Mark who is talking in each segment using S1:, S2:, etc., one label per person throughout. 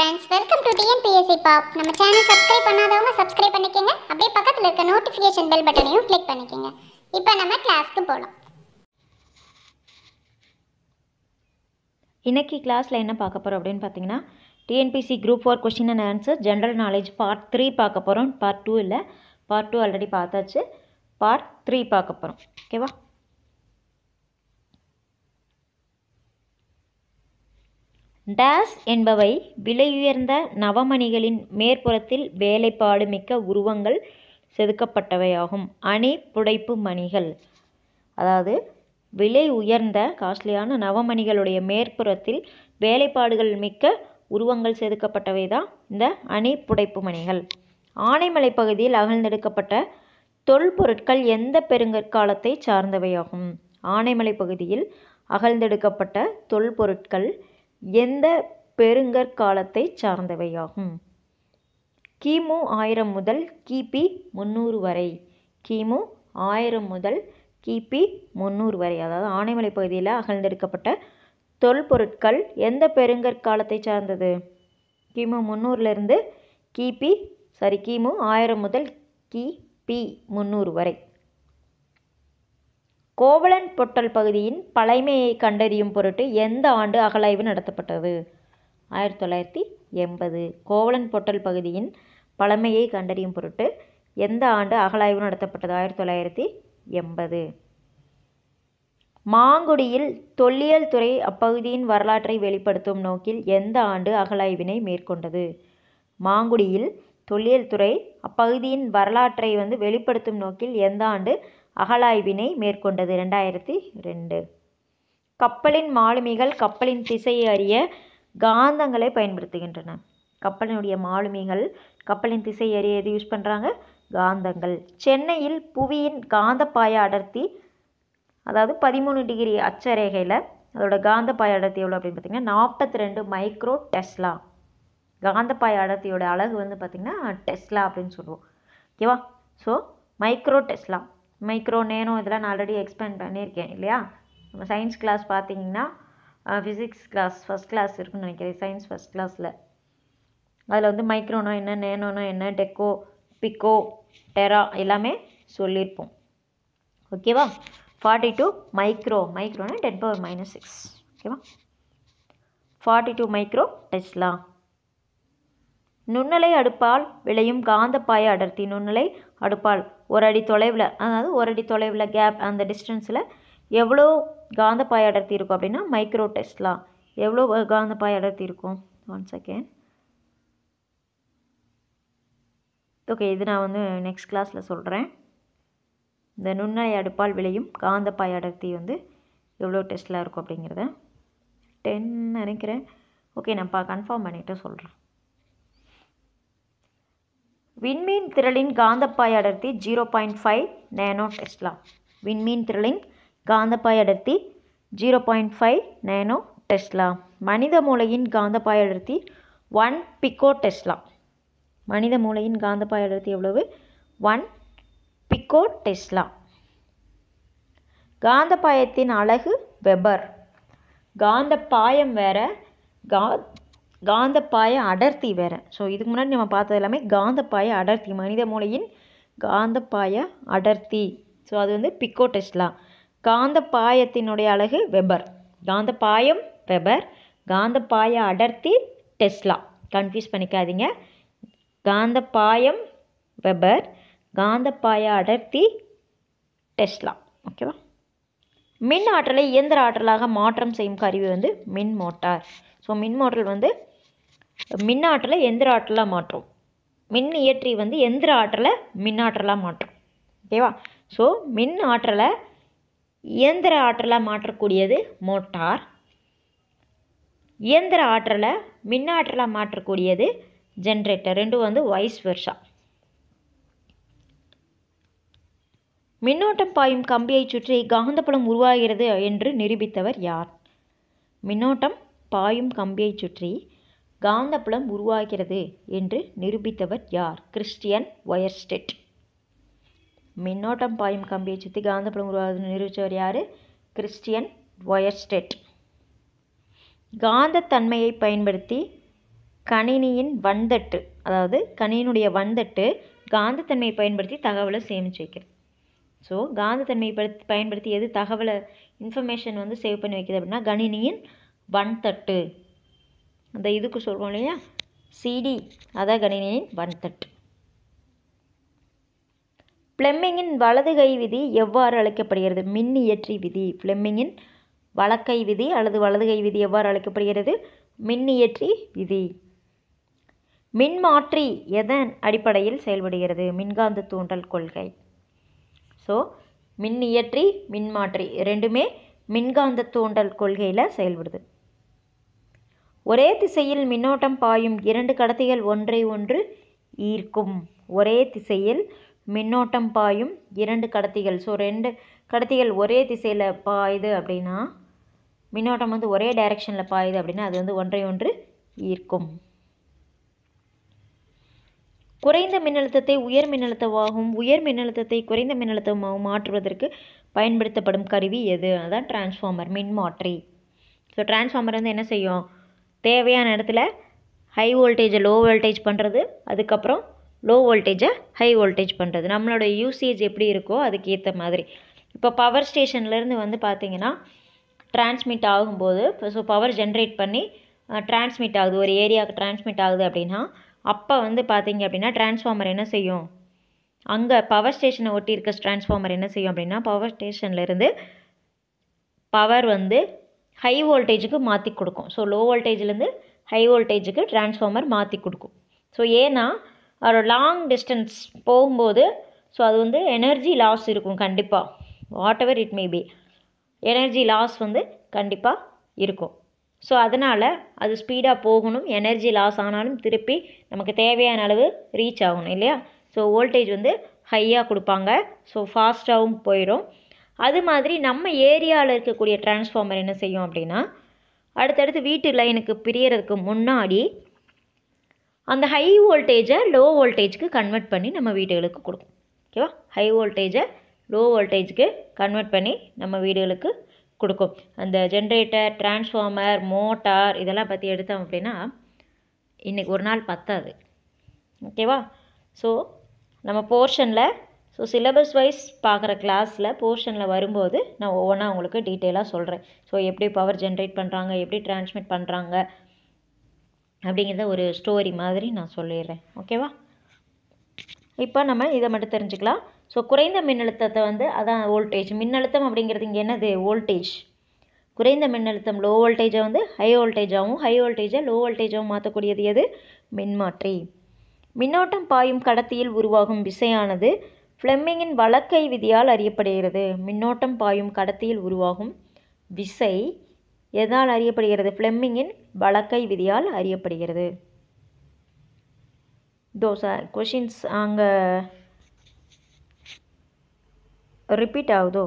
S1: Friends welcome to TNPSC பாப் நம்ம channel subscribe பண்ணாதவங்க சப்ஸ்கிரைப் பண்ணிக்கோங்க. அப்படியே பக்கத்தில் இருக்க நோட்டிஃபிகேஷன் பெல் பட்டனையும் கிளிக் பண்ணிக்கோங்க. இப்போ நம்ம கிளாஸ்க்கு போகலாம்
S2: இன்னைக்கு கிளாஸில் என்ன பார்க்க போகிறோம் அப்படின்னு பார்த்தீங்கன்னா TNPSC group four question and answer general knowledge part three பார்க்க போகிறோம் பார்ட் டூ இல்லை பார்ட் டூ ஆல்ரெடி பார்த்தாச்சு. பார்ட் த்ரீ பார்க்க போகிறோம் ஓகேவா டேஸ் என்பவை விலையுயர்ந்த நவமணிகளின் மேற்புறத்தில் வேலைப்பாடு மிக்க உருவங்கள் செதுக்கப்பட்டவையாகும். அணி புடைப்பு மணிகள். அதாவது விலை உயர்ந்த காஸ்ட்லியான நவமணிகளுடைய மேற்புறத்தில் வேலைப்பாடுகள் மிக்க உருவங்கள் செதுக்கப்பட்டவை தான் இந்த அணி புடைப்பு மணிகள். ஆனைமலை பகுதியில் அகழ்ந்தெடுக்கப்பட்ட தொல்பொருட்கள் எந்த பெருங்கற்காலத்தை சார்ந்தவையாகும்? ஆனைமலை பகுதியில் அகழ்ந்தெடுக்கப்பட்ட தொல்பொருட்கள் எந்த பெருங்கற்காலத்தை சார்ந்தவையாகும்? கிமு ஆயிரம் முதல் கிபி முந்நூறு வரை. கிமு ஆயிரம் முதல் கிபி முந்நூறு வரை. அதாவது ஆனைமலை பகுதியில் அகழ்ந்தெடுக்கப்பட்ட தொல்பொருட்கள் எந்த பெருங்கற்காலத்தை சார்ந்தது? கிமு முந்நூறுலேருந்து கிபி சாரி கிமு ஆயிரம் முதல் கிபி முந்நூறு வரை. கோவலன் பொட்டல் பகுதியின் பழைமையை கண்டறியும் பொருட்டு எந்த ஆண்டு அகழாய்வு நடத்தப்பட்டது? ஆயிரத்தி தொள்ளாயிரத்தி எண்பது. கோவலன் பொட்டல் பகுதியின் பழமையை கண்டறியும் பொருட்டு எந்த ஆண்டு அகழாய்வு நடத்தப்பட்டது? ஆயிரத்தி தொள்ளாயிரத்தி எண்பது. மாங்குடியில் தொல்லியல் துறை அப்பகுதியின் வரலாற்றை வெளிப்படுத்தும் நோக்கில் எந்த ஆண்டு அகழாய்வினை மேற்கொண்டது? மாங்குடியில் தொல்லியல் துறை அப்பகுதியின் வரலாற்றை வந்து வெளிப்படுத்தும் நோக்கில் எந்த ஆண்டு அகழாய்வினை மேற்கொண்டது. ரெண்டாயிரத்தி ரெண்டு. கப்பலின் மாலுமிகள் கப்பலின் திசையை அறிய காந்தங்களை பயன்படுத்துகின்றன. கப்பலினுடைய மாலுமிகள் கப்பலின் திசையை அறிய எது யூஸ் பண்ணுறாங்க காந்தங்கள். சென்னையில் புவியின் காந்தப்பாய அடர்த்தி அதாவது பதிமூணு டிகிரி அச்சரேகையில் அதோட காந்தப்பாய அடர்த்தி எவ்வளோ அப்படின்னு பார்த்தீங்கன்னா நாற்பத்தி ரெண்டு மைக்ரோ டெஸ்லா. காந்தப்பாய அடர்த்தியோட அழகு வந்து பார்த்திங்கன்னா டெஸ்லா அப்படின்னு சொல்லுவோம். ஓகேவா? So micro Tesla. Micro nano இதெல்லாம் நான் ஆல்ரெடி எக்ஸ்பிளைன் பண்ணியிருக்கேன் இல்லையா? நம்ம சயின்ஸ் கிளாஸ் பார்த்தீங்கன்னா ஃபிசிக்ஸ் கிளாஸ் ஃபஸ்ட் கிளாஸ் இருக்குன்னு நினைக்கிறேன் சயின்ஸ் ஃபஸ்ட் கிளாஸில் அதில் வந்து மைக்ரோனோ என்ன நேனோனோ என்ன டெக்கோ பிக்கோ டெரா எல்லாமே சொல்லியிருப்போம். ஓகேவா ஃபார்ட்டி டூ மைக்ரோ மைக்ரோனா டென் பவர் மைனஸ் சிக்ஸ் ஓகேவா ஃபார்ட்டி டூ மைக்ரோ டெஸ்லா நுண்ணலை அடுப்பால் விளையும் காந்தப்பாய அடர்த்தி நுண்ணலை அடுப்பால். ஒரு அடி தொலைவில் அதாவது ஒரு அடி தொலைவில் கேப் அந்த டிஸ்டன்ஸில் எவ்வளோ காந்தப்பாய அடர்த்தி இருக்கும் அப்படின்னா மைக்ரோ டெஸ்ட்லா எவ்வளோ காந்தப்பாய அடர்த்தி இருக்கும்? ஒன் செகண்ட் ஓகே இது நான் வந்து நெக்ஸ்ட் கிளாஸில் சொல்கிறேன் இந்த நுண்ணலை அடுப்பால் விளையும் காந்தப்பாய அடர்த்தி வந்து எவ்வளோ டெஸ்ட்டில் இருக்கும் அப்படிங்கிறத. டென் நினைக்கிறேன் ஓகே நான் பா கன்ஃபார்ம் பண்ணிவிட்டு சொல்கிறேன் விண்மீன் திரளின் காந்தப்பாய் அடர்த்தி zero point five nano Tesla. விண்மீன் திரளின் காந்தப்பாய் அடர்த்தி zero point five nano Tesla. மனித மூளையின் காந்தப்பாய் அடர்த்தி ஒன் பிக்கோ டெஸ்லா. மனித மூளையின் காந்தப்பாய் அடர்த்தி எவ்வளவு? One pico Tesla. காந்தப்பாயத்தின் அழகு வெபர். காந்தப்பாயம் வேற கா காந்தப்பாய அடர்த்தி வேறு. ஸோ இதுக்கு முன்னாடி நம்ம பார்த்தது எல்லாமே காந்தப்பாய அடர்த்தி மனித மூளையின் காந்தப்பாய அடர்த்தி. ஸோ அது வந்து பிக்கோ டெஸ்லா காந்தப்பாயத்தினுடைய அழகு வெபர். காந்தப்பாயம் வெபர். காந்தப்பாய அடர்த்தி டெஸ்லா. கன்ஃபியூஸ் பண்ணிக்காதீங்க. காந்தப்பாயம் வெபர். காந்தப்பாய அடர்த்தி டெஸ்லா. ஓகேவா மின் ஆற்றலை இயந்திர ஆற்றலாக மாற்றம் செய்யும் கருவி வந்து மின் மோட்டார் ஸோ மின் மோட்டர் வந்து மின் ஆற்றலை எந்திர ஆற்றலாக மாற்றும். மின் இயற்றி வந்து எந்திர ஆற்றலை மின் ஆற்றலாக மாற்றும். ஓகேவா? ஸோ மின் ஆற்றலை இயந்திர ஆற்றலாக மாற்றக்கூடியது மோட்டார். இயந்திர ஆற்றலை மின் ஆற்றலாக மாற்றக்கூடியது ஜென்ரேட்டர் ரெண்டும் வந்து வைஸ் வெர்ஷா மின்னோட்டம் பாயும் கம்பியை சுற்றி காந்தப்புலம் உருவாகிறது என்று நிரூபித்தவர் யார்? மின்னோட்டம் பாயும் கம்பியை சுற்றி காந்தப்புலம் உருவாகிறது என்று நிரூபித்தவர் யார்? Christian Oersted. மின்னோட்டம் பாயும் கம்பியை சுற்றி காந்தப்புலம் உருவாகுதுன்னு நிரூபித்தவர் யார்? கிறிஸ்டியன் ஒயர்ஸ்டெட். காந்தத்தன்மையை பயன்படுத்தி கணினியின் வன்தட்டு அதாவது கணினியுடைய வன்தட்டு காந்தத்தன்மையை பயன்படுத்தி தகவலை சேமித்து வைக்கிறது. ஸோ காந்தத்தன்மையை படுத்தி பயன்படுத்தி எது தகவலை இன்ஃபர்மேஷன் வந்து சேவ் பண்ணி வைக்கிறது அப்படின்னா கணினியின் வன்தட்டு அந்த இதுக்கு சொல்கிறோம் இல்லையா? சிடி அதான் கணினியின் வன்தட்டு. ஃப்ளெம்மிங்கின் வலது கை விதி எவ்வாறு அழைக்கப்படுகிறது? மின் இயற்றி விதி. ஃப்ளெம்மிங்கின் வலக்கை விதி அல்லது வலது கை விதி எவ்வாறு அழைக்கப்படுகிறது? மின் இயற்றி விதி. மின்மாற்றி எதன் அடிப்படையில் செயல்படுகிறது? மின்காந்த தூண்டல் கொள்கை. ஸோ மின் இயற்றி மின்மாற்றி ரெண்டுமே மின்காந்த தூண்டல் கொள்கையில் செயல்படுது. ஒரே திசையில் மின்னோட்டம் பாயும் இரண்டு கடத்திகள் ஒன்றை ஒன்று ஈர்க்கும். ஒரே திசையில் மின்னோட்டம் பாயும் இரண்டு கடத்திகள். ஸோ ரெண்டு கடத்திகள் ஒரே திசையில் பாயுது அப்படின்னா மின்னோட்டம் வந்து ஒரே டைரெக்ஷனில் பாயுது அப்படின்னா அது வந்து ஒன்றை ஒன்று ஈர்க்கும். குறைந்த மின்னழுத்தத்தை உயர் மின்னழுத்தமாகவும் உயர் மின்னழுத்தத்தை குறைந்த மின்னழுத்தமாகவும் மாற்றுவதற்கு பயன்படுத்தப்படும் கருவி எது? அதுதான் டிரான்ஸ்ஃபார்மர் மின்மாற்றி. ஸோ டிரான்ஸ்ஃபார்மர் வந்து என்ன செய்யும்? தேவையான இடத்துல ஹை வோல்டேஜை லோ வோல்டேஜ் பண்ணுறது அதுக்கப்புறம் லோ வோல்டேஜை ஹை வோல்டேஜ் பண்ணுறது நம்மளோட யூசேஜ் எப்படி இருக்கோ அதுக்கு ஏற்ற மாதிரி. இப்போ பவர் ஸ்டேஷன்லேருந்து வந்து பார்த்திங்கன்னா டிரான்ஸ்மிட் ஆகும்போது ஸோ பவர் ஜென்ரேட் பண்ணி டிரான்ஸ்மிட் ஆகுது. ஒரு ஏரியாவுக்கு டிரான்ஸ்மிட் ஆகுது அப்படின்னா அப்போ வந்து பார்த்திங்க அப்படின்னா டிரான்ஸ்ஃபார்மர் என்ன செய்யும்? அங்கே பவர் ஸ்டேஷனை ஒட்டி இருக்க டிரான்ஸ்ஃபார்மர் என்ன செய்யும் அப்படின்னா பவர் ஸ்டேஷன்லேருந்து பவர் வந்து ஹை வோல்டேஜுக்கு மாற்றி கொடுக்கும். ஸோ லோ வோல்டேஜ்லேருந்து ஹை வோல்டேஜுக்கு டிரான்ஸ்ஃபார்மர் மாற்றி கொடுக்கும். ஸோ ஏன்னா அதோட லாங் டிஸ்டன்ஸ் போகும்போது ஸோ அது வந்து எனர்ஜி லாஸ் இருக்கும் கண்டிப்பாக whatever it may be energy loss வந்து கண்டிப்பாக இருக்கும். ஸோ அதனால் அது ஸ்பீடாக போகணும். எனர்ஜி லாஸ் ஆனாலும் திருப்பி நமக்கு தேவையான அளவு ரீச் ஆகணும் இல்லையா? ஸோ வோல்டேஜ் வந்து ஹையாக கொடுப்பாங்க. ஸோ ஃபாஸ்ட்டாகவும் போயிடும். அது மாதிரி நம்ம ஏரியாவில் இருக்கக்கூடிய டிரான்ஸ்ஃபார்மர் என்ன செய்யும் அப்படின்னா அடுத்தடுத்து வீட்டு லைனுக்கு பிரியறதுக்கு முன்னாடி அந்த ஹை வோல்டேஜை லோ வோல்டேஜ்க்கு கன்வெர்ட் பண்ணி நம்ம வீடுகளுக்கு கொடுக்கும். ஓகேவா ஹை வோல்டேஜை லோ வோல்டேஜ்க்கு கன்வெர்ட் பண்ணி நம்ம வீடுகளுக்கு கொடுக்கும். அந்த ஜென்ரேட்டர் டிரான்ஸ்ஃபார்மர் மோட்டார் இதெல்லாம் பற்றி எடுத்தோம் அப்படின்னா இன்றைக்கி ஒரு நாள் பத்தாது. ஓகேவா ஸோ நம்ம போர்ஷனில் ஸோ சிலபஸ் வைஸ் பார்க்குற கிளாஸில் போர்ஷனில் வரும்போது நான் ஒவ்வொன்றா உங்களுக்கு டீட்டெயிலாக சொல்கிறேன் ஸோ எப்படி பவர் ஜென்ரேட் பண்ணுறாங்க எப்படி டிரான்ஸ்மிட் பண்ணுறாங்க அப்படிங்கிறத ஒரு ஸ்டோரி மாதிரி நான் சொல்லிடுறேன். ஓகேவா இப்போ நம்ம இதை மட்டும் தெரிஞ்சுக்கலாம். ஸோ குறைந்த மின்னழுத்தத்தை வந்து அதான் வோல்டேஜ் மின்னழுத்தம் அப்படிங்கிறது இங்கே என்னது? வோல்டேஜ் குறைந்த மின்னழுத்தம் லோ வோல்டேஜை வந்து ஹை வோல்டேஜாகவும் ஹை வோல்டேஜை லோ வோல்டேஜாகவும் மாற்றக்கூடியது எது? மின்மாற்றி. மின்னோட்டம் பாயும் கடத்தியில் உருவாகும் விசையானது ஃப்ளெமிங்கின் வழக்கை விதியால் அறியப்படுகிறது. மின்னோட்டம் பாயும் கடத்தியில் உருவாகும் விசை எதால் அறியப்படுகிறது? ஃப்ளெமிங்கின் வழக்கை விதியால் அறியப்படுகிறது. தோசை கொஷின்ஸ் அங்கே ரிப்பீட் ஆகுதோ?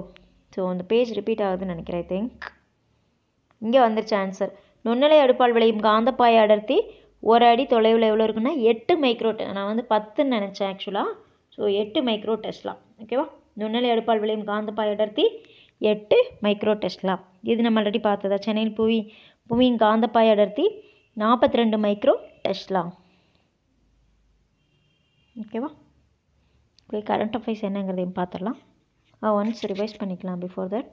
S2: ஸோ அந்த பேஜ் ரிப்பீட் ஆகுதுன்னு நினைக்கிறேன் ஐ திங்க் இங்கே வந்துருச்சு ஆன்சர் நுண்ணலை அடுப்பால் விளையும் காந்தப்பாய அடர்த்தி ஒரு அடி தொலைவில் எவ்வளோ இருக்குன்னா எட்டு மைக்ரோ நான் வந்து பத்துன்னு நினச்சேன் ஆக்சுவலாக ஸோ எட்டு மைக்ரோ டெஸ்ட்லாம் ஓகேவா நுண்ணலை அடுப்பால் விளையும் காந்தப்பாய் அடர்த்தி எட்டு மைக்ரோ டெஸ்ட்லாம் இது நம்ம ஆல்ரெடி பார்த்ததா? சென்னையில் புவி புவியின் காந்தப்பாய் அடர்த்தி நாற்பத்தி ரெண்டு மைக்ரோ டெஸ்ட்லாம் ஓகேவா போய் கரண்ட் அஃபேர்ஸ் என்னங்கிறதையும் பார்த்துடலாம். ஒன்ஸ் ரிவைஸ் பண்ணிக்கலாம் பிஃபோர் தட்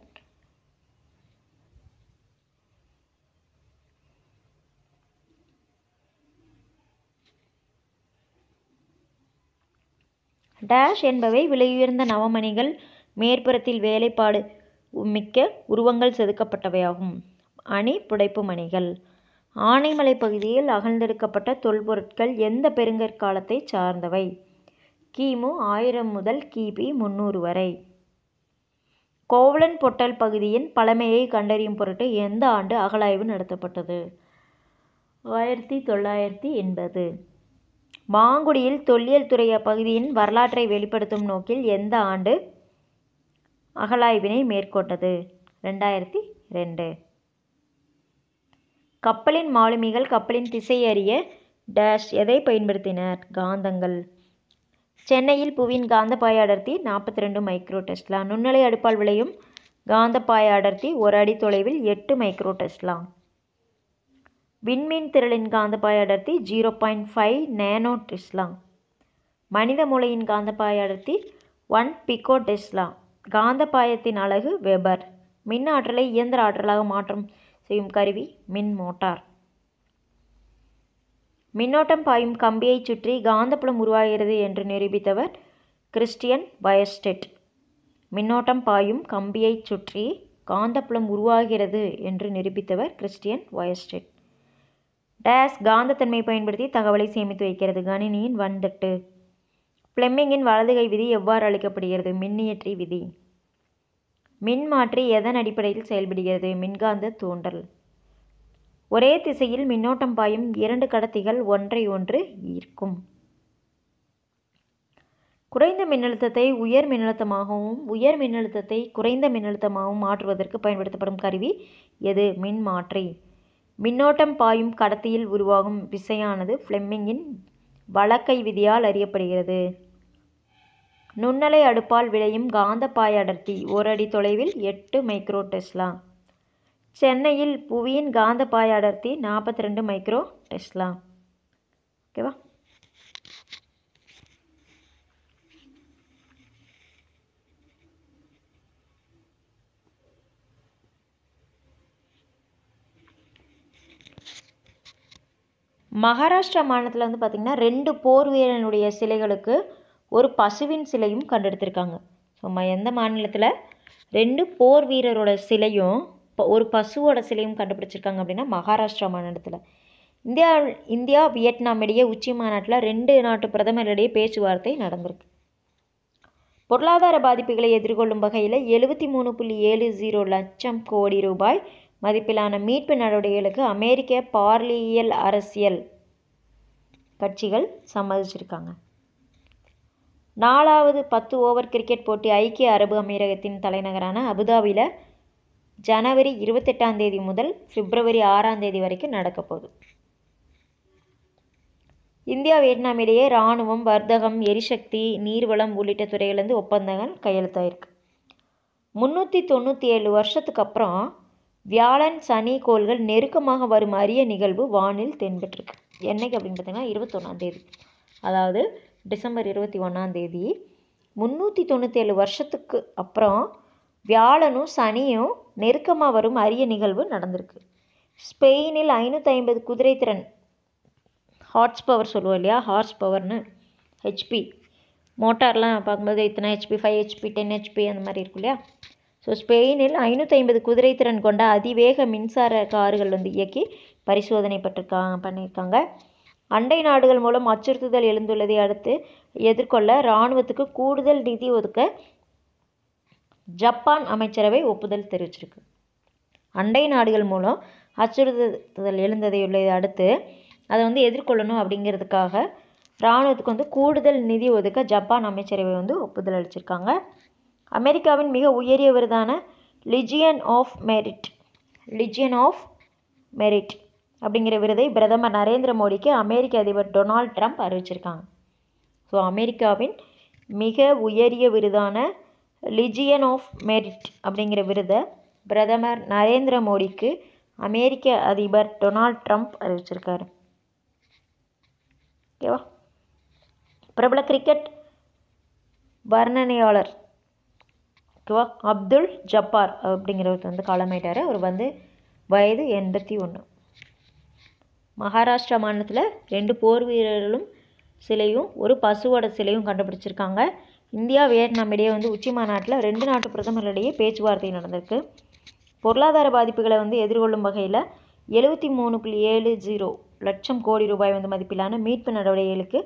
S2: டேஷ் என்பவை விலையுயர்ந்த நவமணிகள் மேற்புறத்தில் வேலைப்பாடு மிக்க உருவங்கள் செதுக்கப்பட்டவையாகும். அணி புடைப்பு மணிகள். ஆனைமலை பகுதியில் அகழ்ந்தெடுக்கப்பட்ட தொல்பொருட்கள் எந்த பெருங்கற்காலத்தை சார்ந்தவை? கிமு ஆயிரம் முதல் கிபி முந்நூறு வரை. கோவலன் பொட்டல் பகுதியின் பழமையை கண்டறியும் பொருட்டு எந்த ஆண்டு அகழாய்வு நடத்தப்பட்டது? ஆயிரத்தி தொள்ளாயிரத்தி எண்பது. மாங்குடியில் தொல்லியல் துறை பகுதியின் வரலாற்றை வெளிப்படுத்தும் நோக்கில் எந்த ஆண்டு அகழாய்வினை மேற்கொண்டது ரெண்டாயிரத்தி ரெண்டு. கப்பலின் மாலுமிகள் கப்பலின் திசை அறிய டேஷ் எதை பயன்படுத்தினர்? காந்தங்கள். சென்னையில் புவியின் காந்தப்பாய அடர்த்தி நாற்பத்தி ரெண்டு மைக்ரோ டெஸ்ட்லா நுண்ணலை அடுப்பால் விளையும் காந்தப்பாய அடர்த்தி ஒரு அடி தொலைவில் எட்டு மைக்ரோ டெஸ்ட்லாம் விண்மீன் திரளின் காந்தப்பாய அடர்த்தி zero point five nano Tesla. மனித மூளையின் காந்தப்பாய அடர்த்தி ஒன் பிகோ டெஸ்லா. காந்தப்பாயத்தின் அழகு வெபர். மின் ஆற்றலை இயந்திர ஆற்றலாக மாற்றம் செய்யும் கருவி மின் மோட்டார். மின்னோட்டம் பாயும் கம்பியைச் சுற்றி காந்தப்புலம் உருவாகிறது என்று நிரூபித்தவர் கிறிஸ்டியன் வயஸ்டெட் மின்னோட்டம் பாயும் கம்பியைச் சுற்றி காந்தப்புலம் உருவாகிறது என்று நிரூபித்தவர் கிறிஸ்டியன் வயஸ்டெட் டேஸ் காந்தத்தன்மை பயன்படுத்தி தகவலை சேமித்து வைக்கிறது. கணினியின் வந்தட்டு. பிளெமிங்கின் வலதுகை விதி எவ்வாறு அளிக்கப்படுகிறது? மின்னியற்றி விதி. மின்மாற்றி எதன் அடிப்படையில் செயல்படுகிறது? மின்காந்த தூண்டல். ஒரே திசையில் மின்னோட்டம் பாயும் இரண்டு கடத்திகள் ஒன்றை ஒன்று ஈர்க்கும். குறைந்த மின்னழுத்தத்தை உயர் மின்னழுத்தமாகவும் உயர் மின்னழுத்தத்தை குறைந்த மின்னழுத்தமாகவும் மாற்றுவதற்கு பயன்படுத்தப்படும் கருவி எது? மின்மாற்றி. மின்னோட்டம் பாயும் கடத்தியில் உருவாகும் விசையானது ஃப்ளெமிங்கின் வழக்கை விதியால் அறியப்படுகிறது. நுண்ணலை அடுப்பால் விளையும் காந்தப்பாய அடர்த்தி ஒரு அடி தொலைவில் எட்டு மைக்ரோ டெஸ்லா. சென்னையில் புவியின் காந்தப்பாய அடர்த்தி நாற்பத்தி ரெண்டு மைக்ரோ டெஸ்லா. ஓகேவா? மகாராஷ்டிரா மாநிலத்தில் வந்து பார்த்திங்கன்னா ரெண்டு போர் வீரனுடைய சிலைகளுக்கு ஒரு பசுவின் சிலையும் கண்டெடுத்திருக்காங்க. ஸோ எந்த மாநிலத்தில்? ரெண்டு போர் வீரரோட சிலையும் இப்போ ஒரு பசுவோட சிலையும் கண்டுபிடிச்சிருக்காங்க அப்படின்னா மகாராஷ்டிரா மாநிலத்தில். இந்தியா இந்தியா வியட்நாம் இடையே உச்சி மாநாட்டில் ரெண்டு நாட்டு பிரதமரிடையே பேச்சுவார்த்தை நடந்திருக்கு. பொருளாதார பாதிப்புகளை எதிர்கொள்ளும் வகையில் எழுபத்தி மூணு புள்ளி ஏழு ஜீரோ லட்சம் கோடி ரூபாய் மதிப்பிலான மீட்பு நடவடிக்கைகளுக்கு அமெரிக்க பார்லியல் அரசியல் கட்சிகள் சம்மதிச்சிருக்காங்க. நாலாவது பத்து ஓவர் கிரிக்கெட் போட்டி ஐக்கிய அரபு அமீரகத்தின் தலைநகரான அபுதாபியில் ஜனவரி இருபத்தெட்டாம் தேதி முதல் பிப்ரவரி ஆறாம் தேதி வரைக்கும் நடக்க போகுது. இந்தியா வியட்நாம் இடையே இராணுவம் வர்த்தகம் எரிசக்தி நீர்வளம் உள்ளிட்ட துறையிலேருந்து ஒப்பந்தங்கள் கையெழுத்தாயிருக்கு. முந்நூற்றி தொண்ணூற்றி ஏழு வருஷத்துக்கு அப்புறம் வியாழன் சனி கோள்கள் நெருக்கமாக வரும் அரிய நிகழ்வு வானில் தென்பட்டிருக்கு. என்னைக்கு அப்படின்னு பார்த்தீங்கன்னா இருபத்தொன்னாம் தேதி. அதாவது டிசம்பர் இருபத்தி ஒன்றாம் தேதி. முந்நூற்றி தொண்ணூற்றி ஏழு வருஷத்துக்கு அப்புறம் வியாழனும் சனியும் நெருக்கமாக வரும் அரிய நிகழ்வு நடந்திருக்கு. ஸ்பெயினில் ஐநூற்றி ஐம்பது குதிரை திறன் ஹார்ஸ் பவர் சொல்லுவோம் இல்லையா? ஹார்ஸ் பவர்னு ஹெச்பி மோட்டார்லாம் பார்க்கும்போது இத்தனை HP five HP ten HP அந்த மாதிரி இருக்கும் இல்லையா? ஸோ ஸ்பெயினில் ஐநூற்றி ஐம்பது குதிரை திறன் கொண்ட அதிவேக மின்சார கார்கள் வந்து இயக்கி பரிசோதனை பட்டிருக்காங்க பண்ணியிருக்காங்க. அண்டை நாடுகள் மூலம் அச்சுறுத்துதல் எழுந்துள்ளதை அடுத்து எதிர்கொள்ள இராணுவத்துக்கு கூடுதல் நிதி ஒதுக்க ஜப்பான் அமைச்சரவை ஒப்புதல் தெரிவிச்சிருக்கு. அண்டை நாடுகள் மூலம் அச்சுறுத்துதல் எழுந்ததை உள்ளதை அடுத்து அதை வந்து எதிர்கொள்ளணும் அப்படிங்கிறதுக்காக இராணுவத்துக்கு வந்து கூடுதல் நிதி ஒதுக்க ஜப்பான் அமைச்சரவை வந்து ஒப்புதல் அளிச்சிருக்காங்க. அமெரிக்காவின் மிக உயரிய விருதான legion of merit legion of merit அப்படிங்கிற விருதை பிரதமர் நரேந்திர மோடிக்கு அமெரிக்க அதிபர் டொனால்ட் ட்ரம்ப் அறிவிச்சிருக்காங்க. ஸோ அமெரிக்காவின் மிக உயரிய விருதான லிஜியன் ஆஃப் மெரிட் அப்படிங்கிற விருதை பிரதமர் நரேந்திர மோடிக்கு அமெரிக்க அதிபர் டொனால்ட் ட்ரம்ப் அறிவிச்சிருக்காரு. ஓகேவா பிரபல கிரிக்கெட் வர்ணனையாளர் ஓகேவா? அப்துல் ஜப்பார் அப்படிங்கிறவர் வந்து காலமாயிட்டார் அவர் வந்து வயது எண்பத்தி ஒன்று மகாராஷ்டிரா மாநிலத்தில் ரெண்டு போர் வீரர்களும் சிலையும் ஒரு பசுவோட சிலையும் கண்டுபிடிச்சிருக்காங்க. இந்தியா வியட்நாம் இடையே வந்து உச்சி மாநாட்டில் ரெண்டு நாட்டு பிரதமர்களிடையே பேச்சுவார்த்தை நடந்திருக்கு. பொருளாதார பாதிப்புகளை வந்து எதிர்கொள்ளும் வகையில் எழுபத்தி மூணு புள்ளி ஏழு ஜீரோ லட்சம் கோடி ரூபாய் வந்து மதிப்பிலான மீட்பு நடவடிக்கைகளுக்கு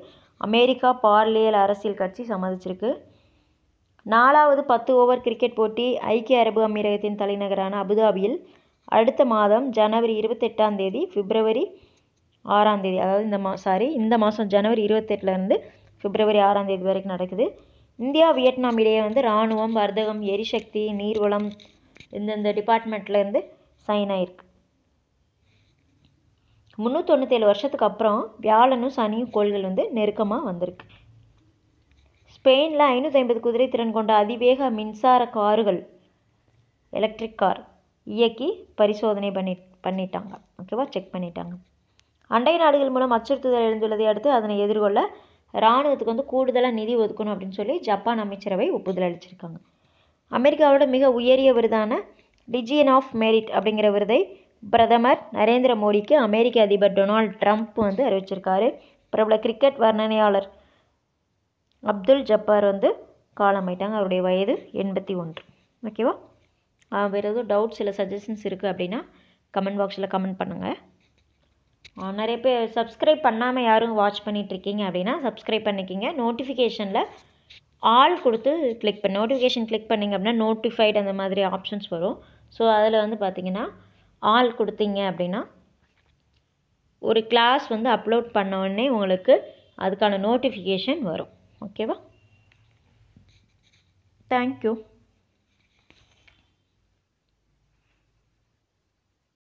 S2: அமெரிக்கா பார்லியல் அரசியல் கட்சி சம்மதிச்சிருக்கு. நாலாவது பத்து ஓவர் கிரிக்கெட் போட்டி ஐக்கிய அரபு அமீரகத்தின் தலைநகரான அபுதாபியில் அடுத்த மாதம் ஜனவரி இருபத்தெட்டாம் தேதி பிப்ரவரி ஆறாம் தேதி அதாவது இந்த மா சாரி இந்த மாதம் ஜனவரி இருபத்தெட்டுலேருந்து பிப்ரவரி ஆறாம் தேதி வரைக்கும் நடக்குது. இந்தியா வியட்நாம் இடையே வந்து இராணுவம் வர்த்தகம் எரிசக்தி நீர்வளம் இந்தந்த டிபார்ட்மெண்ட்லேருந்து சைன் ஆயிருக்கு. முந்நூற்றொண்ணூற்றேழு வருஷத்துக்கு அப்புறம் வியாழனும் சனியும் கோள்கள் வந்து நெருக்கமாக வந்திருக்கு. ஸ்பெயினில் ஐநூற்றி ஐம்பது குதிரை திறன் கொண்ட அதிவேக மின்சார கார்கள் எலக்ட்ரிக் கார் இயக்கி பரிசோதனை பண்ணி பண்ணிட்டாங்க. ஓகேவா செக் பண்ணிட்டாங்க. அண்டை நாடுகள் மூலம் அச்சுறுத்துதல் எழுந்துள்ளதை அடுத்து அதனை எதிர்கொள்ள இராணுவத்துக்கு வந்து கூடுதலாக நிதி ஒதுக்கணும் அப்படின்னு சொல்லி ஜப்பான் அமைச்சரவை ஒப்புதல் அளிச்சிருக்காங்க. அமெரிக்காவோட மிக உயரிய விருதான டிஜியன் ஆஃப் மெரிட் அப்படிங்கிற விருதை பிரதமர் நரேந்திர மோடிக்கு அமெரிக்க அதிபர் டொனால்ட் ட்ரம்ப் வந்து அறிவிச்சிருக்காரு. பிரபல கிரிக்கெட் வர்ணனையாளர் அப்துல் ஜப்பார் வந்து காலமாயிட்டாங்க. அவருடைய வயது எண்பத்தி ஒன்று. ஓகேவா? வேறு எதுவும் டவுட்ஸ் இல்லை சஜஷன்ஸ் இருக்குது அப்படின்னா கமெண்ட் பாக்ஸில் கமெண்ட் பண்ணுங்கள் நிறைய பேர் சப்ஸ்கிரைப் பண்ணாமல் யாரும் வாட்ச் பண்ணிகிட்ருக்கீங்க அப்படின்னா சப்ஸ்கிரைப் பண்ணிக்கிங்க. நோட்டிஃபிகேஷனில் ஆல் கொடுத்து கிளிக் பண்ணி நோட்டிஃபிகேஷன் கிளிக் பண்ணிங்க அப்படின்னா நோட்டிஃபைடு அந்த மாதிரி ஆப்ஷன்ஸ் வரும். ஸோ அதில் வந்து பார்த்தீங்கன்னா ஆல் கொடுத்தீங்க அப்படின்னா ஒரு கிளாஸ் வந்து அப்லோட் பண்ண உடனே உங்களுக்கு அதுக்கான நோட்டிஃபிகேஷன் வரும். ஓகேவா? தேங்க்யூ